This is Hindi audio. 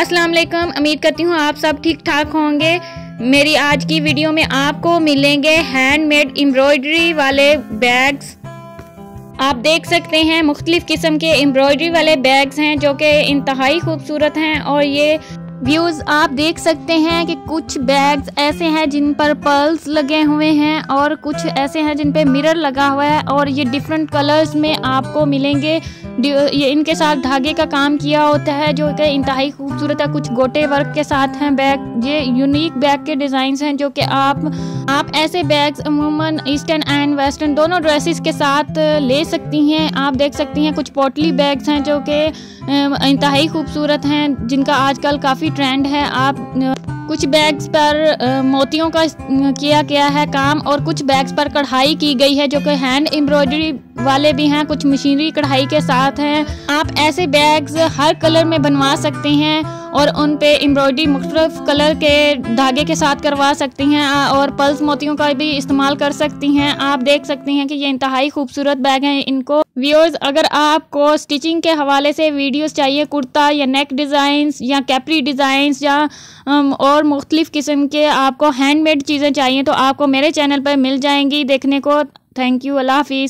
अस्सलाम वालेकुम उम्मीद करती हूँ आप सब ठीक ठाक होंगे। मेरी आज की वीडियो में आपको मिलेंगे हैंडमेड एम्ब्रॉयडरी वाले बैग्स आप देख सकते हैं मुख्तलिफ़ किस्म के एम्ब्रॉयडरी वाले बैग्स हैं जो कि इंतहाई खूबसूरत हैं और ये व्यूज़ आप देख सकते हैं कि कुछ बैग्स ऐसे हैं जिन पर पर्ल्स लगे हुए हैं और कुछ ऐसे हैं जिन पे मिरर लगा हुआ है और ये डिफरेंट कलर्स में आपको मिलेंगे। ये इनके साथ धागे का काम किया होता है, जो कि इंतहाई खूबसूरत है। कुछ गोटे वर्क के साथ हैं बैग। ये यूनिक बैग के डिज़ाइन हैं, जो कि आप आप ऐसे बैग्स अमूमन ईस्टर्न एंड वेस्टर्न दोनों ड्रेसेस के साथ ले सकती हैं। आप देख सकती हैं, कुछ पोटली बैग्स हैं, जो कि इंतहाई खूबसूरत हैं, जिनका आजकल काफ़ी ट्रेंड है। आप कुछ बैग्स पर मोतियों का किया गया है काम और कुछ बैग्स पर कढ़ाई की गई है जो कि हैंड एम्ब्रॉयडरी वाले भी हैं, कुछ मशीनरी कढ़ाई के साथ हैं। आप ऐसे बैग्स हर कलर में बनवा सकते हैं और उन पे एम्ब्रॉयडरी मुख्तफ कलर के धागे के साथ करवा सकती हैं और पल्स मोतियों का भी इस्तेमाल कर सकती हैं। आप देख सकती हैं कि ये इंतहाई खूबसूरत बैग हैं, इनको व्यूअर्स अगर आपको स्टिचिंग के हवाले से वीडियोस चाहिए, कुर्ता या नेक डिज़ाइंस या कैपरी डिज़ाइंस या और मुख्तलिफ़ किस्म के आपको हैंडमेड चीज़ें चाहिए तो आपको मेरे चैनल पर मिल जाएँगी देखने को। थैंक यू अल्लाह हाफिज़